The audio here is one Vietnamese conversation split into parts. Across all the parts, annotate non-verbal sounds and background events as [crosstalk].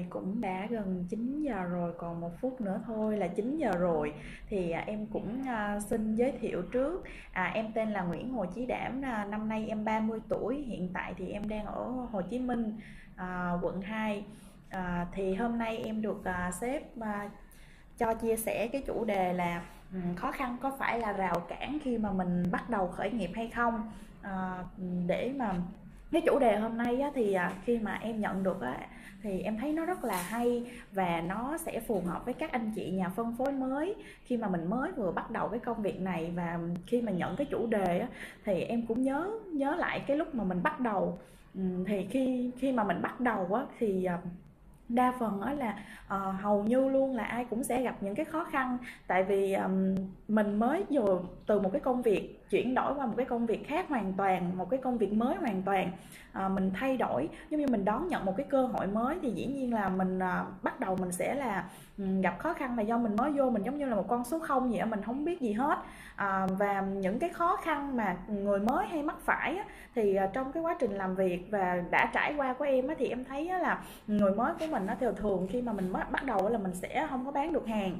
này cũng đã gần 9 giờ rồi, còn một phút nữa thôi là 9 giờ rồi. Thì à, em cũng à, xin giới thiệu trước. À, em tên là Nguyễn Hồ Chí Đảm, à, năm nay em 30 tuổi, hiện tại thì em đang ở Hồ Chí Minh, à, quận 2. À, thì hôm nay em được à, sếp à, cho chia sẻ cái chủ đề là khó khăn có phải là rào cản khi mà mình bắt đầu khởi nghiệp hay không? À, để mà cái chủ đề hôm nay á, thì à, khi mà em nhận được á, thì em thấy nó rất là hay và nó sẽ phù hợp với các anh chị nhà phân phối mới. Khi mà mình mới vừa bắt đầu cái công việc này và khi mà nhận cái chủ đề á, thì em cũng nhớ nhớ lại cái lúc mà mình bắt đầu. Thì khi khi mà mình bắt đầu á, thì à, đa phần đó là uh, hầu như luôn là ai cũng sẽ gặp những cái khó khăn. Tại vì um, mình mới vừa từ một cái công việc chuyển đổi qua một cái công việc khác hoàn toàn một cái công việc mới hoàn toàn à, mình thay đổi. Giống như mình đón nhận một cái cơ hội mới thì dĩ nhiên là mình à, bắt đầu mình sẽ là ừ, gặp khó khăn là do mình mới vô mình giống như là một con số không vậy mình không biết gì hết. À, và những cái khó khăn mà người mới hay mắc phải á, thì à, trong cái quá trình làm việc và đã trải qua của em á, thì em thấy á, là người mới của mình nó thường thường khi mà mình bắt đầu là mình sẽ không có bán được hàng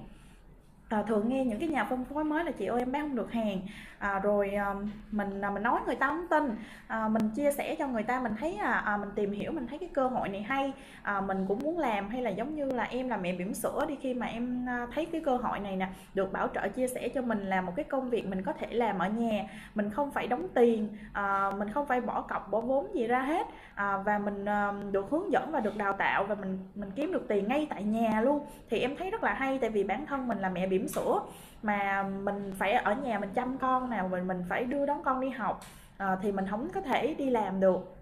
à, thường nghe những cái nhà phân phối mới là chị ơi em bán không được hàng. À, rồi à, mình à, mình nói người ta không tin. À, mình chia sẻ cho người ta mình thấy à, à, mình tìm hiểu mình thấy cái cơ hội này hay. À, mình cũng muốn làm hay là giống như là em là mẹ bỉm sữa đi khi mà em à, thấy cái cơ hội này nè được bảo trợ chia sẻ cho mình là một cái công việc mình có thể làm ở nhà. Mình không phải đóng tiền à, mình không phải bỏ cọc bỏ vốn gì ra hết. À, và mình à, được hướng dẫn và được đào tạo và mình mình kiếm được tiền ngay tại nhà luôn. Thì em thấy rất là hay tại vì bản thân mình là mẹ bỉm sữa. Mà mình phải ở nhà mình chăm con nào mình mình phải đưa đón con đi học à, thì mình không có thể đi làm được.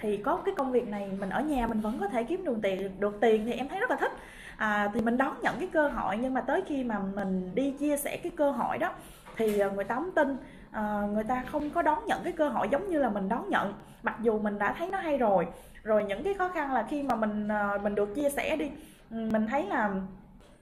Thì có cái công việc này mình ở nhà mình vẫn có thể kiếm được tiền được tiền thì em thấy rất là thích. À, thì mình đón nhận cái cơ hội nhưng mà tới khi mà mình đi chia sẻ cái cơ hội đó thì ờ, người ta không tin. À, người ta không có đón nhận cái cơ hội giống như là mình đón nhận. Mặc dù mình đã thấy nó hay rồi rồi những cái khó khăn là khi mà mình mình được chia sẻ đi mình thấy là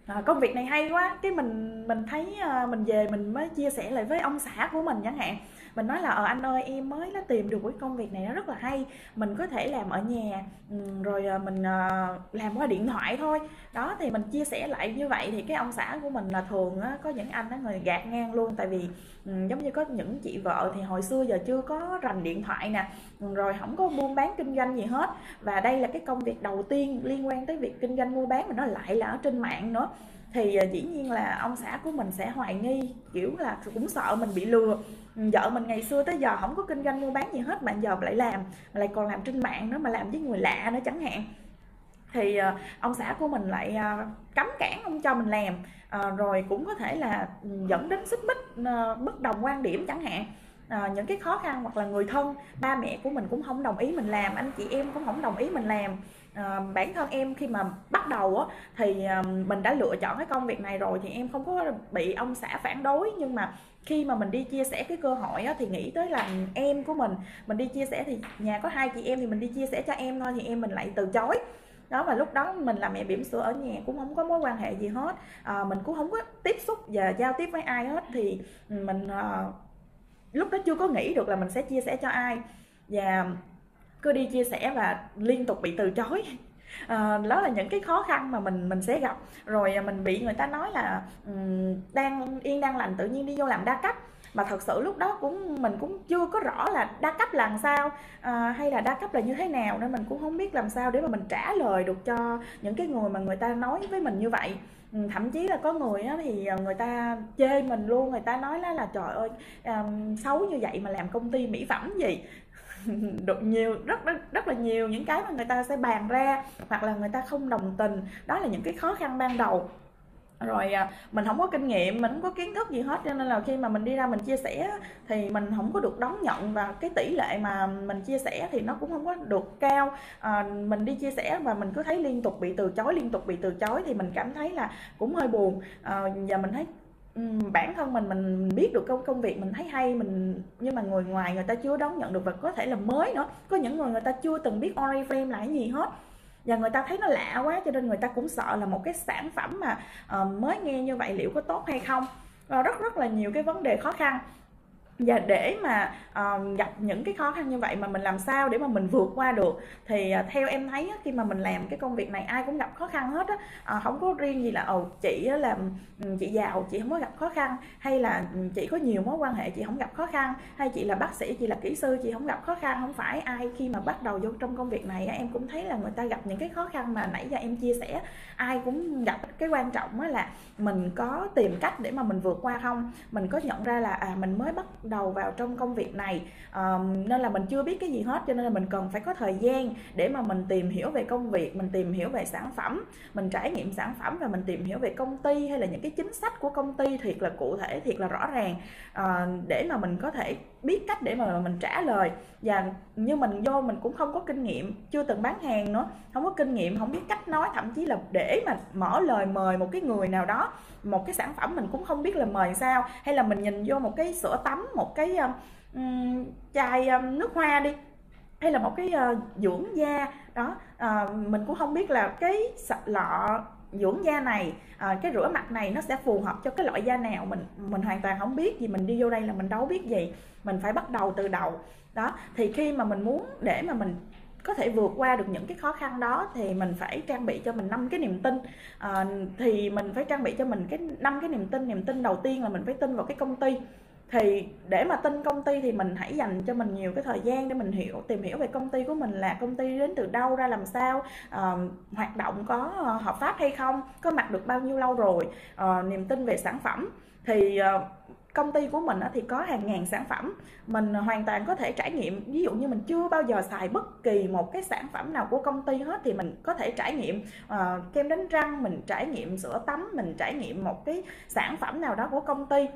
à, công việc này hay quá. Cái mình mình thấy à, mình về mình mới chia sẻ lại với ông xã của mình chẳng hạn. Mình nói là ờ anh ơi em mới nó tìm được cái công việc này nó rất là hay. Mình có thể làm ở nhà ừ, rồi à, mình à, làm qua điện thoại thôi. Đó thì mình chia sẻ lại như vậy thì cái ông xã của mình là thường á, có những anh đó người gạt ngang luôn. Tại vì ừ, giống như có những chị vợ thì hồi xưa giờ chưa có rành điện thoại nè rồi không có buôn bán kinh doanh gì hết. Và đây là cái công việc đầu tiên liên quan tới việc kinh doanh mua bán mà nó lại là ở trên mạng nữa. Thì à, dĩ nhiên là ông xã của mình sẽ hoài nghi, kiểu là cũng sợ mình bị lừa. Ừ, vợ mình ngày xưa tới giờ không có kinh doanh mua bán gì hết mà giờ lại làm, mà lại còn làm trên mạng nữa, mà làm với người lạ nữa chẳng hạn. Thì à, ông xã của mình lại à, cấm cản không cho mình làm. Ờ, rồi cũng có thể là ừ, dẫn đến xích mích ờ, bất đồng quan điểm chẳng hạn à, những cái khó khăn hoặc là người thân ba mẹ của mình cũng không đồng ý mình làm anh chị em cũng không đồng ý mình làm. À, bản thân em khi mà bắt đầu á, thì à, mình đã lựa chọn cái công việc này rồi thì em không có bị ông xã phản đối. Nhưng mà khi mà mình đi chia sẻ cái cơ hội á, thì nghĩ tới là em của mình mình đi chia sẻ thì nhà có hai chị em thì mình đi chia sẻ cho em thôi thì em mình lại từ chối. Đó và lúc đó mình là mẹ bỉm sữa ở nhà cũng không có mối quan hệ gì hết. À, mình cũng không có tiếp xúc và giao tiếp với ai hết. Thì mình à, lúc đó chưa có nghĩ được là mình sẽ chia sẻ cho ai. Và cứ đi chia sẻ và liên tục bị từ chối. À, [laughs] đó là những cái khó khăn mà mình mình sẽ gặp. Rồi à, mình bị người ta nói là um, đang yên đang lành tự nhiên đi vô làm đa cấp. Mà thật sự lúc đó cũng mình cũng chưa có rõ là đa cấp là làm sao à, hay là đa cấp là như thế nào. Nên mình cũng không biết làm sao để mà mình trả lời được cho những cái người mà người ta nói với mình như vậy. Ừ, thậm chí là có người á, thì ờ, người ta chê mình luôn người ta nói là, là trời ơi um, xấu như vậy mà làm công ty mỹ phẩm gì? [laughs] Được nhiều rất, rất rất là nhiều những cái mà người ta sẽ bàn ra hoặc là người ta không đồng tình. Đó là những cái khó khăn ban đầu rồi à, mình không có kinh nghiệm mình không có kiến thức gì hết cho nên là khi mà mình đi ra mình chia sẻ thì mình không có được đón nhận và cái tỷ lệ mà mình chia sẻ thì nó cũng không có được cao. À, mình đi chia sẻ và mình cứ thấy liên tục bị từ chối liên tục bị từ chối thì mình cảm thấy là cũng hơi buồn. À, và mình thấy bản thân mình mình biết được công công việc mình thấy hay mình nhưng mà người ngoài người ta chưa đón nhận được và có thể là mới nữa. Có những người người ta chưa từng biết Oriflame là cái gì hết và người ta thấy nó lạ quá cho nên người ta cũng sợ là một cái sản phẩm mà uh, mới nghe như vậy liệu có tốt hay không. Ờ, rất rất là nhiều cái vấn đề khó khăn và để mà uh, gặp những cái khó khăn như vậy mà mình làm sao để mà mình vượt qua được thì uh, theo em thấy á, khi mà mình làm cái công việc này ai cũng gặp khó khăn hết á. Ờ, uh, không có riêng gì là ồ chị á, làm chị giàu chị không có gặp khó khăn. Hay là chị có nhiều mối quan hệ chị không gặp khó khăn. Hay chị là bác sĩ chị là kỹ sư chị không gặp khó khăn. Không phải ai khi mà bắt đầu vô trong công việc này á, em cũng thấy là người ta gặp những cái khó khăn mà nãy giờ em chia sẻ ai cũng gặp cái quan trọng á là mình có tìm cách để mà mình vượt qua không? Mình có nhận ra là à mình mới bắt đầu vào trong công việc này. Um, nên là mình chưa biết cái gì hết cho nên là mình cần phải có thời gian để mà mình tìm hiểu về công việc mình tìm hiểu về sản phẩm mình trải nghiệm sản phẩm và mình tìm hiểu về công ty hay là những cái chính sách của công ty thiệt là cụ thể thiệt là rõ ràng. Uh, để mà mình có thể biết cách để mà mình trả lời. Và như mình vô mình cũng không có kinh nghiệm chưa từng bán hàng nữa không có kinh nghiệm không biết cách nói thậm chí là để mà mở lời mời một cái người nào đó một cái sản phẩm mình cũng không biết là mời sao. Hay là mình nhìn vô một cái sữa tắm một cái um, chai um, nước hoa đi hay là một cái uh, dưỡng da đó uh, mình cũng không biết là cái lọ dưỡng da này à, cái rửa mặt này nó sẽ phù hợp cho cái loại da nào mình mình hoàn toàn không biết gì mình đi vô đây là mình đâu biết gì mình phải bắt đầu từ đầu. Đó thì khi mà mình muốn để mà mình có thể vượt qua được những cái khó khăn đó thì mình phải trang bị cho mình năm cái niềm tin. À, thì mình phải trang bị cho mình cái năm cái niềm tin. Niềm tin đầu tiên là mình phải tin vào cái công ty thì để mà tin công ty thì mình hãy dành cho mình nhiều cái thời gian để mình hiểu tìm hiểu về công ty của mình là công ty đến từ đâu ra làm sao uh, hoạt động có ờ, hợp pháp hay không có mặt được bao nhiêu lâu rồi uh, niềm tin về sản phẩm. Thì uh, công ty của mình thì có hàng ngàn sản phẩm mình hoàn toàn có thể trải nghiệm. Ví dụ như mình chưa bao giờ xài bất kỳ một cái sản phẩm nào của công ty hết thì mình có thể trải nghiệm uh, kem đánh răng mình trải nghiệm sữa tắm mình trải nghiệm một cái sản phẩm nào đó của công ty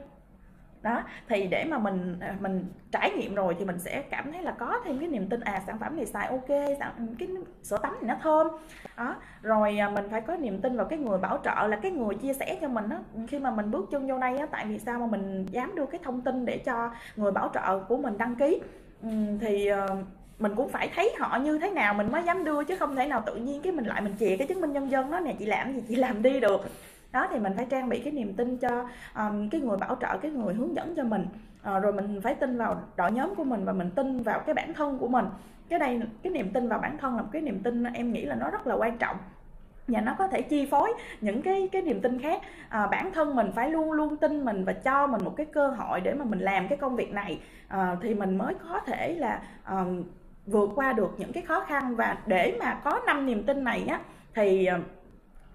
đó thì để mà mình à, mình trải nghiệm rồi thì mình sẽ cảm thấy là có thêm cái niềm tin à sản phẩm này xài ok sản, cái sữa tắm này nó thơm. Đó rồi à, mình phải có niềm tin vào cái người bảo trợ là cái người chia sẻ cho mình đó khi mà mình bước chân vô đây á tại vì sao mà mình dám đưa cái thông tin để cho người bảo trợ của mình đăng ký? Ừ, thì ờ, mình cũng phải thấy họ như thế nào mình mới dám đưa chứ không thể nào tự nhiên cái mình lại mình chè cái chứng minh nhân dân đó. Nè chị làm gì chị làm đi được đó thì mình phải trang bị cái niềm tin cho um, cái người bảo trợ cái người hướng dẫn cho mình. À, rồi mình phải tin vào đội nhóm của mình và mình tin vào cái bản thân của mình. Cái đây cái niềm tin vào bản thân là một cái niềm tin em nghĩ là nó rất là quan trọng. Và nó có thể chi phối những cái cái niềm tin khác. À, bản thân mình phải luôn luôn tin mình và cho mình một cái cơ hội để mà mình làm cái công việc này. À, thì mình mới có thể là à, vượt qua được những cái khó khăn. Và để mà có năm niềm tin này á thì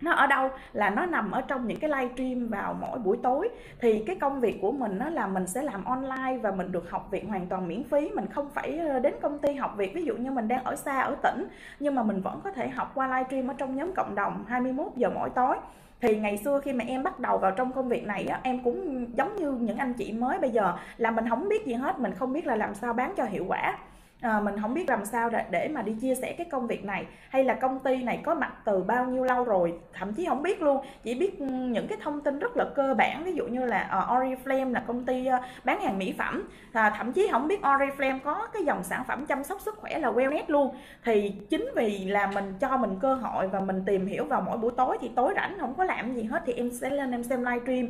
nó ở đâu? Là nó nằm ở trong những cái live stream vào mỗi buổi tối. Thì cái công việc của mình nó là mình sẽ làm online và mình được học việc hoàn toàn miễn phí. Mình không phải ờ, đến công ty học việc. Ví dụ như mình đang ở xa ở tỉnh nhưng mà mình vẫn có thể học qua live stream ở trong nhóm cộng đồng 21 giờ mỗi tối. Thì ngày xưa khi mà em bắt đầu vào trong công việc này á, em cũng giống như những anh chị mới bây giờ là mình không biết gì hết. Mình không biết là làm sao bán cho hiệu quả à, mình không biết làm sao để, để mà đi chia sẻ cái công việc này hay là công ty này có mặt từ bao nhiêu lâu rồi thậm chí không biết luôn. Chỉ biết ừ, những cái thông tin rất là cơ bản ví dụ như là uh, Oriflame là công ty uh, bán hàng mỹ phẩm. À, thậm chí không biết Oriflame có cái dòng sản phẩm chăm sóc sức khỏe là wellness luôn. Thì chính vì là mình cho mình cơ hội và mình tìm hiểu vào mỗi buổi tối thì tối rảnh không có làm gì hết thì em sẽ lên em xem livestream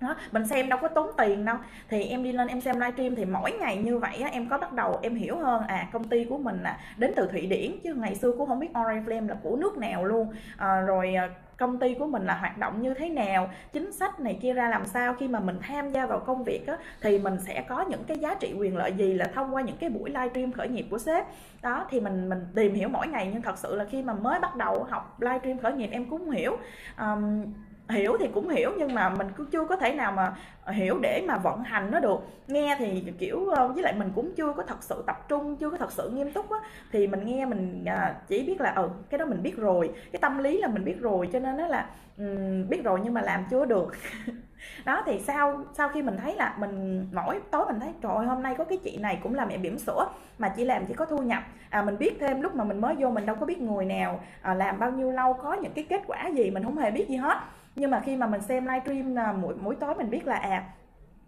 đó, mình xem đâu có tốn tiền đâu. Thì em đi lên em xem livestream thì mỗi ngày như vậy á, em có bắt đầu em hiểu hơn à công ty của mình là đến từ thụy điển chứ ngày xưa cũng không biết oriflame là của nước nào luôn. À, rồi ờ, công ty của mình là hoạt động như thế nào chính sách này kia ra làm sao khi mà mình tham gia vào công việc á, thì mình sẽ có những cái giá trị quyền lợi gì là thông qua những cái buổi livestream khởi nghiệp của sếp. Đó thì mình mình tìm hiểu mỗi ngày nhưng thật sự là khi mà mới bắt đầu học livestream khởi nghiệp em cũng không hiểu. Um, hiểu thì cũng hiểu nhưng mà mình cũng chưa có thể nào mà hiểu để mà vận hành nó được. Nghe thì kiểu ờ, với lại mình cũng chưa có thật sự tập trung chưa có thật sự nghiêm túc á thì mình nghe mình à, chỉ biết là ừ cái đó mình biết rồi cái tâm lý là mình biết rồi cho nên nó là um, biết rồi nhưng mà làm chưa được. [laughs] Đó thì sau sau khi mình thấy là mình mỗi tối mình thấy trời hôm nay có cái chị này cũng là mẹ bỉm sữa mà chỉ làm chỉ có thu nhập. À, mình biết thêm lúc mà mình mới vô mình đâu có biết người nào à, làm bao nhiêu lâu có những cái kết quả gì mình không hề biết gì hết nhưng mà khi mà mình xem livestream là mỗi mỗi tối mình biết là à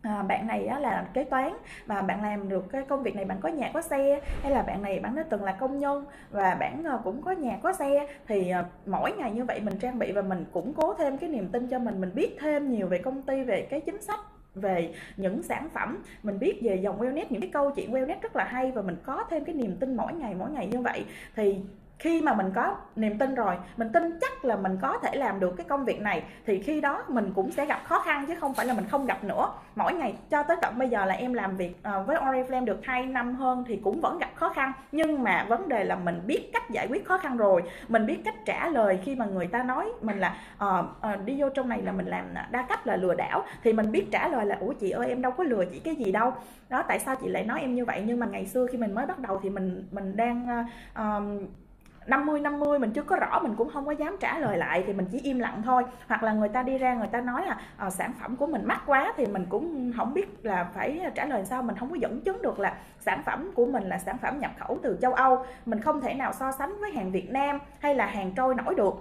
À, bạn này á, là kế toán và bạn làm được cái công việc này bạn có nhà có xe hay là bạn này bạn đã từng là công nhân và bạn à, cũng có nhà có xe thì à, mỗi ngày như vậy mình trang bị và mình củng cố thêm cái niềm tin cho mình mình biết thêm nhiều về công ty về cái chính sách về những sản phẩm mình biết về dòng wellness những cái câu chuyện wellness rất là hay và mình có thêm cái niềm tin mỗi ngày mỗi ngày như vậy. Thì khi mà mình có niềm tin rồi mình tin chắc là mình có thể làm được cái công việc này thì khi đó mình cũng sẽ gặp khó khăn chứ không phải là mình không gặp nữa. Mỗi ngày cho tới tận bây giờ là em làm việc ờ, với Oriflame được 2 năm hơn thì cũng vẫn gặp khó khăn. Nhưng mà vấn đề là mình biết cách giải quyết khó khăn rồi. Mình biết cách trả lời khi mà người ta nói mình là uh, uh, đi vô trong này là mình làm đa cấp là lừa đảo. Thì mình biết trả lời là ủa chị ơi em đâu có lừa chị cái gì đâu. Đó tại sao chị lại nói em như vậy? Nhưng mà ngày xưa khi mình mới bắt đầu thì mình mình đang uh, uh, 50 50 mình chưa có rõ mình cũng không có dám trả lời lại thì mình chỉ im lặng thôi. Hoặc là người ta đi ra người ta nói là à, sản phẩm của mình mắc quá thì mình cũng không biết là phải trả lời sao. Mình không có dẫn chứng được là sản phẩm của mình là sản phẩm nhập khẩu từ châu Âu. Mình không thể nào so sánh với hàng Việt Nam hay là hàng trôi nổi được.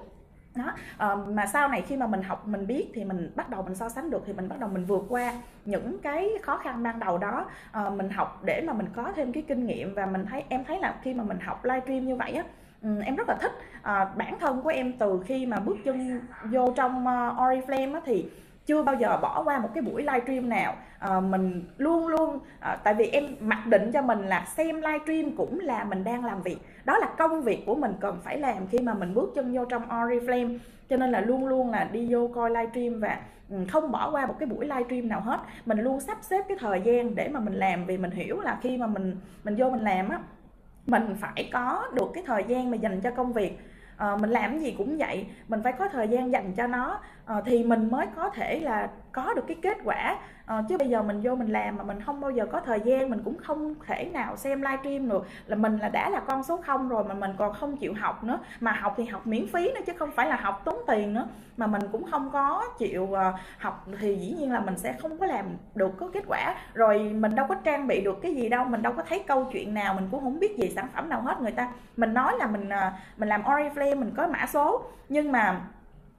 Đó. À, mà sau này khi mà mình học mình biết thì mình bắt đầu mình so sánh được thì mình bắt đầu mình vượt qua những cái khó khăn ban đầu đó. À, mình học để mà mình có thêm cái kinh nghiệm và mình thấy em thấy là khi mà mình học livestream như vậy á Ừ, em rất là thích. À, bản thân của em từ khi mà bước chân vô trong ờ, uh, Oriflame á, thì chưa bao giờ bỏ qua một cái buổi livestream nào. À, mình luôn luôn à, tại vì em mặc định cho mình là xem livestream cũng là mình đang làm việc. Đó là công việc của mình cần phải làm khi mà mình bước chân vô trong Oriflame cho nên là luôn luôn là đi vô coi livestream và ừ, không bỏ qua một cái buổi livestream nào hết. Mình luôn sắp xếp cái thời gian để mà mình làm vì mình hiểu là khi mà mình mình vô mình làm á mình phải có được cái thời gian mà dành cho công việc. À, mình làm gì cũng vậy mình phải có thời gian dành cho nó. À, thì mình mới có thể là có được cái kết quả à, chứ bây giờ mình vô mình làm mà mình không bao giờ có thời gian mình cũng không thể nào xem livestream được. Là mình là đã là con số không rồi mà mình còn không chịu học nữa. Mà học thì học miễn phí nữa chứ không phải là học tốn tiền nữa. Mà mình cũng không có chịu uh, học thì dĩ nhiên là mình sẽ không có làm được có kết quả. Rồi mình đâu có trang bị được cái gì đâu mình đâu có thấy câu chuyện nào mình cũng không biết gì sản phẩm nào hết. Người ta mình nói là mình uh, mình làm oriflame mình có mã số. Nhưng mà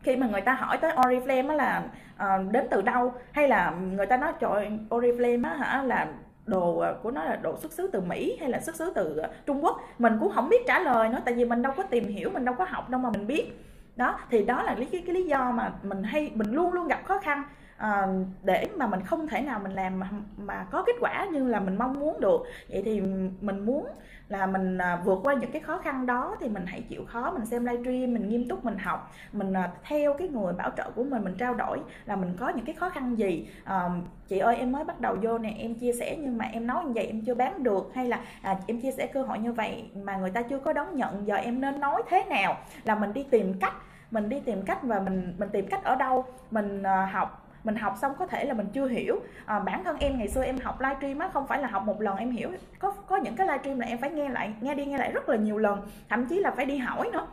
khi mà người ta hỏi tới Oriflame là uh, đến từ đâu? Hay là người ta nói trời Oriflame á hả? Là đồ ờ, của nó là đồ xuất xứ từ Mỹ hay là xuất xứ từ ờ, Trung Quốc? Mình cũng không biết trả lời nữa tại vì mình đâu có tìm hiểu mình đâu có học đâu mà mình biết. Đó thì đó là lý cái, cái lý do mà mình hay mình luôn luôn gặp khó khăn à, để mà mình không thể nào mình làm mà, mà có kết quả như là mình mong muốn được. Vậy thì mình muốn là mình à, vượt qua những cái khó khăn đó thì mình hãy chịu khó mình xem livestream mình nghiêm túc mình học mình à, theo cái người bảo trợ của mình mình trao đổi là mình có những cái khó khăn gì. À, chị ơi em mới bắt đầu vô nè em chia sẻ nhưng mà em nói như vậy em chưa bán được hay là à, em chia sẻ cơ hội như vậy mà người ta chưa có đón nhận giờ em nên nói thế nào? Là mình đi tìm cách mình đi tìm cách và mình mình tìm cách ở đâu? Mình à, học mình học xong có thể là mình chưa hiểu. À, bản thân em ngày xưa em học livestream á không phải là học một lần em hiểu. Có có những cái livestream là em phải nghe lại nghe đi nghe lại rất là nhiều lần thậm chí là phải đi hỏi nữa.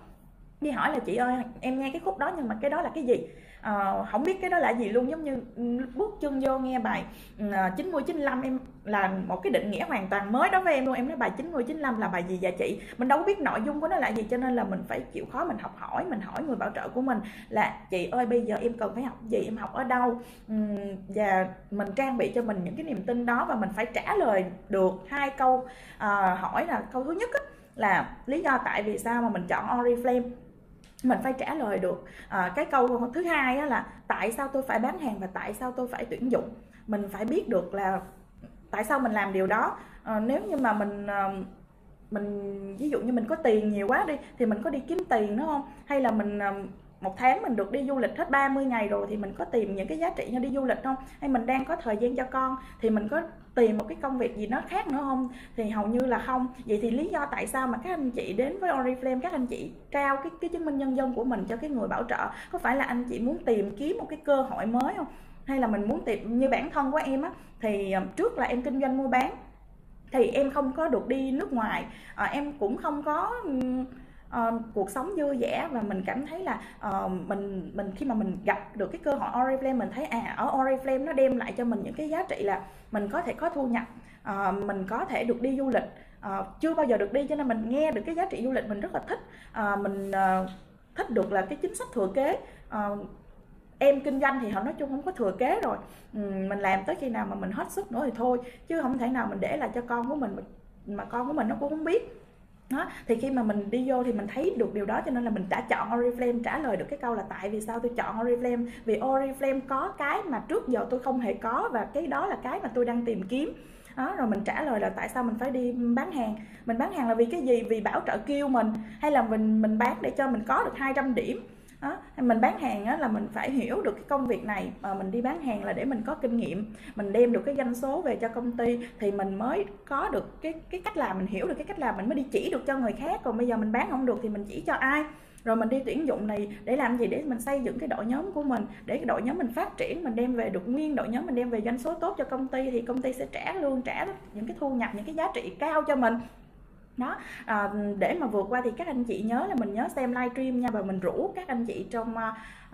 Đi hỏi là chị ơi em nghe cái khúc đó nhưng mà cái đó là cái gì? Uh, không biết cái đó là gì luôn giống như ừ, bước chân vô nghe bài uh, 90 95 em là một cái định nghĩa hoàn toàn mới đối với em luôn. Em nói bài 90 95 là bài gì dạ chị? Mình đâu có biết nội dung của nó là gì cho nên là mình phải chịu khó mình học hỏi mình hỏi người bảo trợ của mình là chị ơi bây giờ em cần phải học gì em học ở đâu? Um, và mình trang bị cho mình những cái niềm tin đó và mình phải trả lời được hai câu uh, hỏi là câu thứ nhất á, là lý do tại vì sao mà mình chọn Oriflame? Mình phải trả lời được. À, cái câu thứ hai á là tại sao tôi phải bán hàng và tại sao tôi phải tuyển dụng? Mình phải biết được là tại sao mình làm điều đó. À, nếu như mà mình à, mình ví dụ như mình có tiền nhiều quá đi thì mình có đi kiếm tiền đúng không? Hay là mình à, một tháng mình được đi du lịch hết 30 ngày rồi thì mình có tìm những cái giá trị như đi du lịch không? Hay mình đang có thời gian cho con thì mình có tìm một cái công việc gì nó khác nữa không? Thì hầu như là không. Vậy thì lý do tại sao mà các anh chị đến với Oriflame các anh chị trao cái cái chứng minh nhân dân của mình cho cái người bảo trợ? Có phải là anh chị muốn tìm kiếm một cái cơ hội mới không? Hay là mình muốn tìm như bản thân của em á thì ờ, trước là em kinh doanh mua bán thì em không có được đi nước ngoài. À, em cũng không có uh, cuộc sống vui vẻ và mình cảm thấy là uh, mình mình khi mà mình gặp được cái cơ hội Oriflame mình thấy à ở Oriflame nó đem lại cho mình những cái giá trị là mình có thể có thu nhập uh, mình có thể được đi du lịch. Uh, chưa bao giờ được đi cho nên mình nghe được cái giá trị du lịch mình rất là thích. Uh, mình uh, thích được là cái chính sách thừa kế. Uh, em kinh doanh thì họ nói chung không có thừa kế rồi. Ừ, mình làm tới khi nào mà mình hết sức nữa thì thôi chứ không thể nào mình để lại cho con của mình mà con của mình nó cũng không biết đó, thì khi mà mình đi vô thì mình thấy được điều đó cho nên là mình đã chọn Oriflame trả lời được cái câu là tại vì sao tôi chọn Oriflame vì Oriflame có cái mà trước giờ tôi không hề có và cái đó là cái mà tôi đang tìm kiếm. Đó, rồi mình trả lời là tại sao mình phải đi bán hàng? Mình bán hàng là vì cái gì? Vì bảo trợ kêu mình hay là mình mình bán để cho mình có được 200 điểm? Đó. mình bán hàng á, là mình phải hiểu được cái công việc này mà mình đi bán hàng là để mình có kinh nghiệm mình đem được cái doanh số về cho công ty thì mình mới có được cái cái cách làm mình hiểu được cái cách làm mình mới đi chỉ được cho người khác còn bây giờ mình bán không được thì mình chỉ cho ai rồi mình đi tuyển dụng này để làm gì để mình xây dựng cái đội nhóm của mình để cái đội nhóm mình phát triển mình đem về được nguyên đội nhóm mình đem về doanh số tốt cho công ty thì công ty sẽ trả luôn trả những cái thu nhập những cái giá trị cao cho mình đó à, để mà vượt qua thì các anh chị nhớ là mình nhớ xem livestream nha và mình rủ các anh chị trong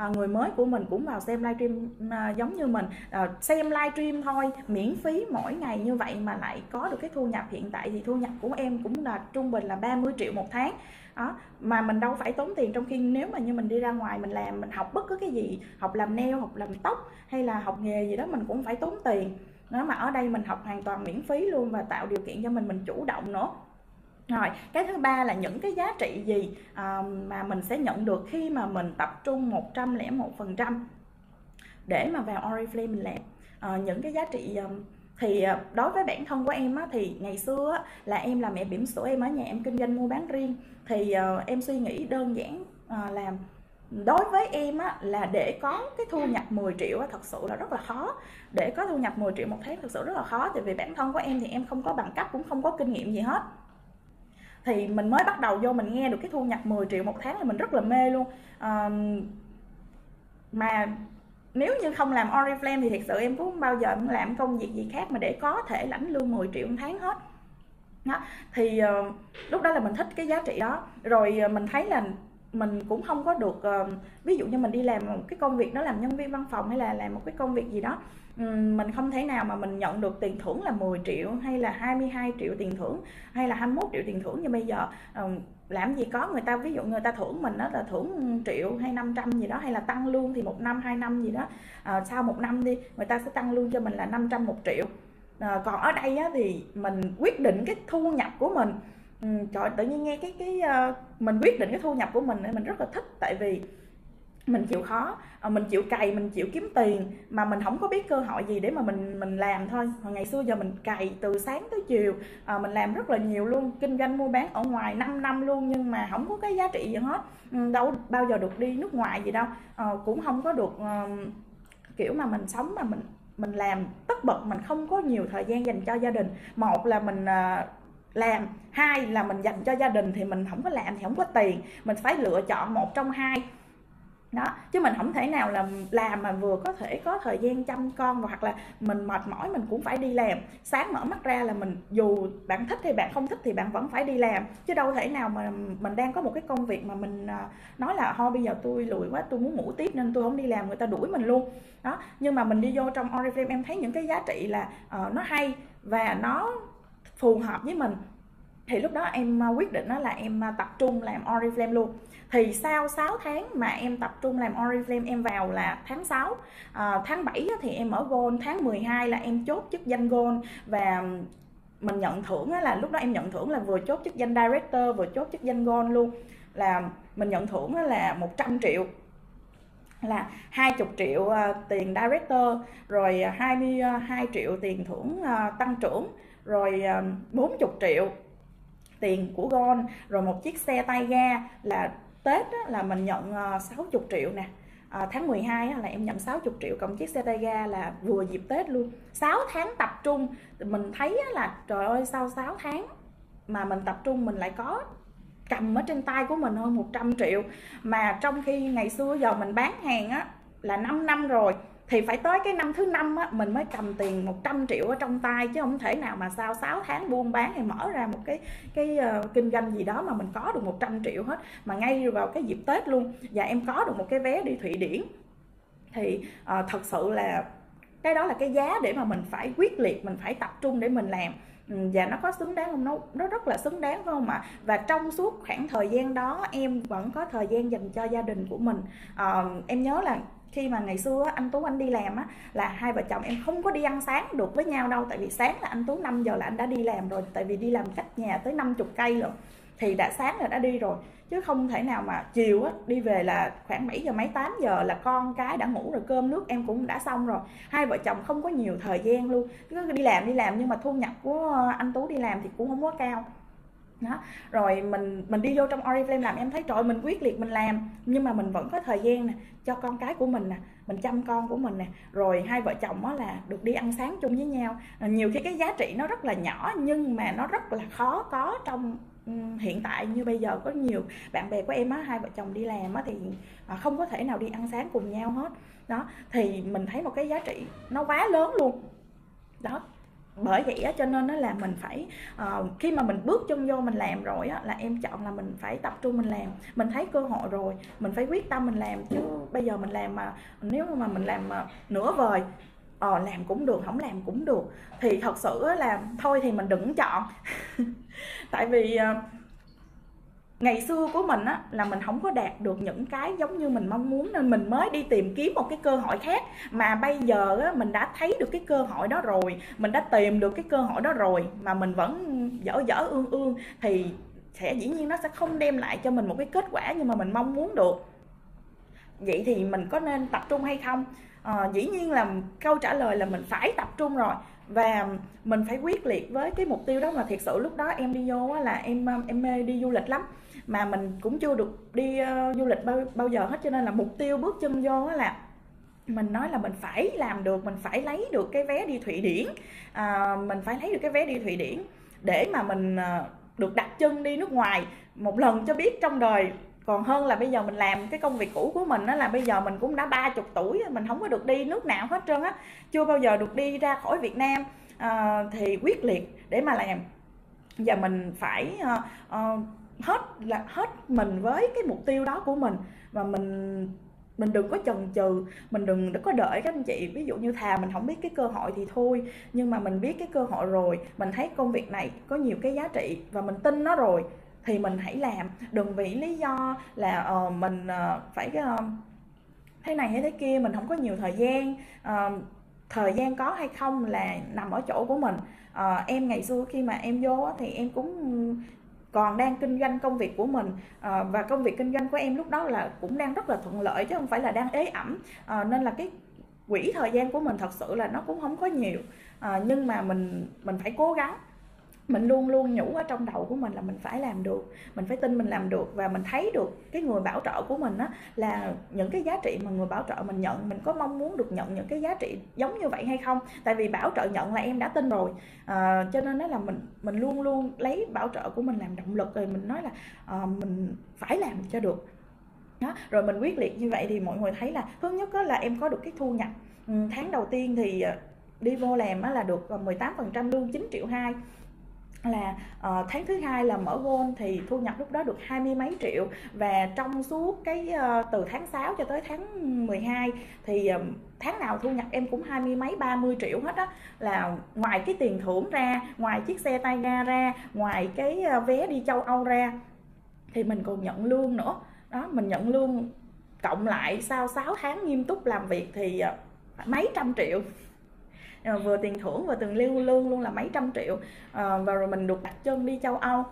à, người mới của mình cũng vào xem livestream à, giống như mình. À, xem livestream thôi miễn phí mỗi ngày như vậy mà lại có được cái thu nhập hiện tại thì thu nhập của em cũng là trung bình là 30 triệu một tháng. Đó mà mình đâu phải tốn tiền trong khi nếu mà như mình đi ra ngoài mình làm mình học bất cứ cái gì học làm nail học làm tóc hay là học nghề gì đó mình cũng phải tốn tiền. Đó mà ở đây mình học hoàn toàn miễn phí luôn và tạo điều kiện cho mình mình chủ động nữa rồi cái thứ ba là những cái giá trị gì à, mà mình sẽ nhận được khi mà mình tập trung 101 phần trăm để mà vào Oriflame mình làm? À, những cái giá trị ờ, thì ờ, đối với bản thân của em á, thì ngày xưa á, là em là mẹ bỉm sữa em ở nhà em kinh doanh mua bán riêng. Thì uh, em suy nghĩ đơn giản uh, làm đối với em á, là để có cái thu nhập 10 triệu á, thật sự là rất là khó. Để có thu nhập 10 triệu một tháng thật sự rất là khó tại vì bản thân của em thì em không có bằng cấp cũng không có kinh nghiệm gì hết thì mình mới bắt đầu vô mình nghe được cái thu nhập 10 triệu một tháng là mình rất là mê luôn à, mà nếu như không làm Oriflame thì thật sự em cũng không bao giờ làm công việc gì khác mà để có thể lãnh lương 10 triệu một tháng hết đó. thì uh, lúc đó là mình thích cái giá trị đó rồi uh, mình thấy là mình cũng không có được uh, ví dụ như mình đi làm một cái công việc đó làm nhân viên văn phòng hay là làm một cái công việc gì đó mình không thể nào mà mình nhận được tiền thưởng là 10 triệu hay là 22 triệu tiền thưởng hay là 21 triệu tiền thưởng như bây giờ. Ờ, làm gì có người ta ví dụ người ta thưởng mình đó là thưởng triệu hay 500 gì đó hay là tăng lương thì một năm hai năm gì đó. À, sau một năm đi người ta sẽ tăng lương cho mình là 500 một triệu. À, còn ở đây á, thì mình quyết định cái thu nhập của mình. Ừ, trời tự nhiên nghe cái cái uh, mình quyết định cái thu nhập của mình mình rất là thích. Tại vì mình chịu khó. Ờ, mình chịu cày mình chịu kiếm tiền mà mình không có biết cơ hội gì để mà mình mình làm thôi. Hồi ngày xưa giờ mình cày từ sáng tới chiều. À, mình làm rất là nhiều luôn kinh doanh mua bán ở ngoài 5 năm luôn nhưng mà không có cái giá trị gì hết. Ừ, đâu bao giờ được đi nước ngoài gì đâu. À, cũng không có được kiểu mà mình sống mà mình mình làm tất bật mình không có nhiều thời gian dành cho gia đình. Một là mình làm hai là mình dành cho gia đình thì mình không có làm thì không có tiền. Mình phải lựa chọn một trong hai đó chứ mình không thể nào là làm mà vừa có thể có thời gian chăm con hoặc là mình mệt mỏi mình cũng phải đi làm. Sáng mở mắt ra là mình dù bạn thích hay bạn không thích thì bạn vẫn phải đi làm. Chứ đâu thể nào mà mình đang có một cái công việc mà mình à, nói là ho bây giờ tôi lùi quá tôi muốn ngủ tiếp nên tôi không đi làm người ta đuổi mình luôn. Đó nhưng mà mình đi vô trong Oriflame em thấy những cái giá trị là uh, nó hay và nó phù hợp với mình. Thì lúc đó em à, quyết định đó là em à, tập trung làm Oriflame luôn thì sau 6 tháng mà em tập trung làm Oriflame em vào là tháng 6 à, tháng 7 thì em ở Gold tháng 12 là em chốt chức danh Gold. Và mình nhận thưởng là lúc đó em nhận thưởng là vừa chốt chức danh Director vừa chốt chức danh Gold luôn. Là mình nhận thưởng là 100 triệu. Là 20 triệu uh, tiền director rồi 22 triệu tiền thưởng uh, tăng trưởng rồi à, uh, 40 triệu tiền của Gon rồi một chiếc xe tay ga là Tết á, là mình nhận ờ, 60 triệu nè. À, tháng 12 á, là em nhận 60 triệu cộng chiếc xe tay ga là vừa dịp Tết luôn. 6 tháng tập trung mình thấy á, là trời ơi sau 6 tháng mà mình tập trung mình lại có cầm ở trên tay của mình hơn 100 triệu. Mà trong khi ngày xưa giờ mình bán hàng á là 5 năm rồi thì phải tới cái năm thứ năm á mình mới cầm tiền 100 triệu ở trong tay chứ không thể nào mà sau 6 tháng buôn bán hay mở ra một cái cái uh, kinh doanh gì đó mà mình có được 100 triệu hết. Mà ngay vào cái dịp Tết luôn và em có được một cái vé đi Thụy Điển. Thì uh, thật sự là cái đó là cái giá để mà mình phải quyết liệt mình phải tập trung để mình làm. Và nó có xứng đáng không? Nó nó rất là xứng đáng phải không ạ? Và trong suốt khoảng thời gian đó em vẫn có thời gian dành cho gia đình của mình. À, em nhớ là khi mà ngày xưa anh tú anh đi làm á, là hai vợ chồng em không có đi ăn sáng được với nhau đâu. Tại vì sáng là anh tú 5 giờ là anh đã đi làm rồi. Tại vì đi làm cách nhà tới 50 cây rồi. Thì đã sáng là đã đi rồi. Chứ không thể nào mà chiều á, đi về là khoảng 7 giờ mấy 8 giờ là con cái đã ngủ rồi, cơm nước em cũng đã xong rồi. Hai vợ chồng không có nhiều thời gian luôn. Cứ đi làm đi làm. Nhưng mà thu nhập của anh tú đi làm thì cũng không quá cao đó. Rồi mình mình đi vô trong Oriflame làm, em thấy trời mình quyết liệt mình làm. Nhưng mà mình vẫn có thời gian nè, cho con cái của mình nè, mình chăm con của mình nè. Rồi hai vợ chồng đó là được đi ăn sáng chung với nhau. À, nhiều khi cái giá trị nó rất là nhỏ, nhưng mà nó rất là khó có trong hiện tại như bây giờ. Có nhiều bạn bè của em á, hai vợ chồng đi làm á thì à, không có thể nào đi ăn sáng cùng nhau hết. Đó. Thì mình thấy một cái giá trị nó quá lớn luôn. Đó bởi vậy á cho nên nó là mình phải uh, khi mà mình bước chân vô mình làm rồi á là em chọn là mình phải tập trung mình làm. Mình thấy cơ hội rồi mình phải quyết tâm mình làm. Chứ bây giờ mình làm mà nếu mà mình làm mà nửa vời ờ làm cũng được không làm cũng được. Thì thật sự là thôi thì mình đừng chọn. [laughs] Tại vì uh, ngày xưa của mình á là mình không có đạt được những cái giống như mình mong muốn nên mình mới đi tìm kiếm một cái cơ hội khác. Mà bây giờ á mình đã thấy được cái cơ hội đó rồi mình đã tìm được cái cơ hội đó rồi mà mình vẫn dở dở ương ương thì sẽ dĩ nhiên nó sẽ không đem lại cho mình một cái kết quả nhưng mà mình mong muốn được. Vậy thì mình có nên tập trung hay không? À, dĩ nhiên là câu trả lời là mình phải tập trung rồi. Và mình phải quyết liệt với cái mục tiêu đó mà thiệt sự lúc đó em đi vô là em em mê đi du lịch lắm mà mình cũng chưa được đi uh, du lịch bao bao giờ hết cho nên là mục tiêu bước chân vô là mình nói là mình phải làm được mình phải lấy được cái vé đi thụy điển à, mình phải lấy được cái vé đi thụy điển để mà mình uh, được đặt chân đi nước ngoài. Một lần cho biết trong đời còn hơn là bây giờ mình làm cái công việc cũ của mình đó là bây giờ mình cũng đã ba chục tuổi mình không có được đi nước nào hết trơn á chưa bao giờ được đi ra khỏi Việt Nam à, thì quyết liệt để mà làm. Giờ mình phải uh, uh, hết là hết mình với cái mục tiêu đó của mình. Và mình mình đừng có chần chừ mình đừng có đợi các anh chị. Ví dụ như thà mình không biết cái cơ hội thì thôi nhưng mà mình biết cái cơ hội rồi mình thấy công việc này có nhiều cái giá trị và mình tin nó rồi thì mình hãy làm. Đừng vì lý do là uh, mình uh, phải uh, thế này hay thế kia mình không có nhiều thời gian uh, thời gian có hay không là nằm ở chỗ của mình. Uh, em ngày xưa khi mà em vô thì em cũng còn đang kinh doanh công việc của mình à, và công việc kinh doanh của em lúc đó là cũng đang rất là thuận lợi chứ không phải là đang ế ẩm. À, nên là cái quỹ thời gian của mình thật sự là nó cũng không có nhiều. À, nhưng mà mình mình phải cố gắng mình luôn luôn nhủ ở trong đầu của mình là mình phải làm được mình phải tin mình làm được và mình thấy được cái người bảo trợ của mình á là những cái giá trị mà người bảo trợ mình nhận mình có mong muốn được nhận những cái giá trị giống như vậy hay không? Tại vì bảo trợ nhận là em đã tin rồi. À, cho nên đó là mình mình luôn luôn lấy bảo trợ của mình làm động lực rồi mình nói là à, mình phải làm cho được. Đó. rồi mình quyết liệt như vậy thì mọi người thấy là thứ nhất là em có được cái thu nhập. Tháng đầu tiên thì ờ, đi vô làm là được 18% lương 9 triệu 2 là uh, tháng thứ hai là mở gold thì thu nhập lúc đó được hai mươi mấy triệu. Và trong suốt cái uh, từ tháng 6 cho tới tháng 12 thì uh, tháng nào thu nhập em cũng hai mươi mấy ba mươi triệu hết á. Là ngoài cái tiền thưởng ra ngoài chiếc xe tay ga ra ngoài cái uh, vé đi châu Âu ra thì mình còn nhận lương nữa. Đó mình nhận lương cộng lại sau 6 tháng nghiêm túc làm việc thì uh, mấy trăm triệu. Ờ, vừa tiền thưởng và tiền lưu lương luôn là mấy trăm triệu. À, và rồi mình được đặt chân đi châu Âu.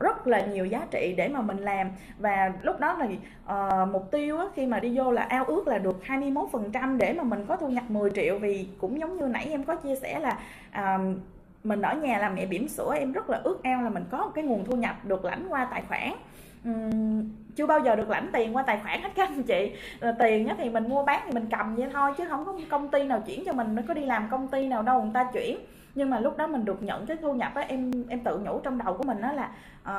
Rất là nhiều giá trị để mà mình làm. Và lúc đó là uh, mục tiêu á, khi mà đi vô là ao ước là được 21% để mà mình có thu nhập 10 triệu. Vì cũng giống như nãy em có chia sẻ là uh, mình ở nhà làm mẹ bỉm sữa em rất là ước ao là mình có một cái nguồn thu nhập được lãnh qua tài khoản. Um, chưa bao giờ được lãnh tiền qua tài khoản hết các anh chị. Là tiền thì mình mua bán thì mình cầm vậy thôi chứ không có công ty nào chuyển cho mình nó có đi làm công ty nào đâu người ta chuyển. Nhưng mà lúc đó mình được nhận cái thu nhập á em em tự nhủ trong đầu của mình đó là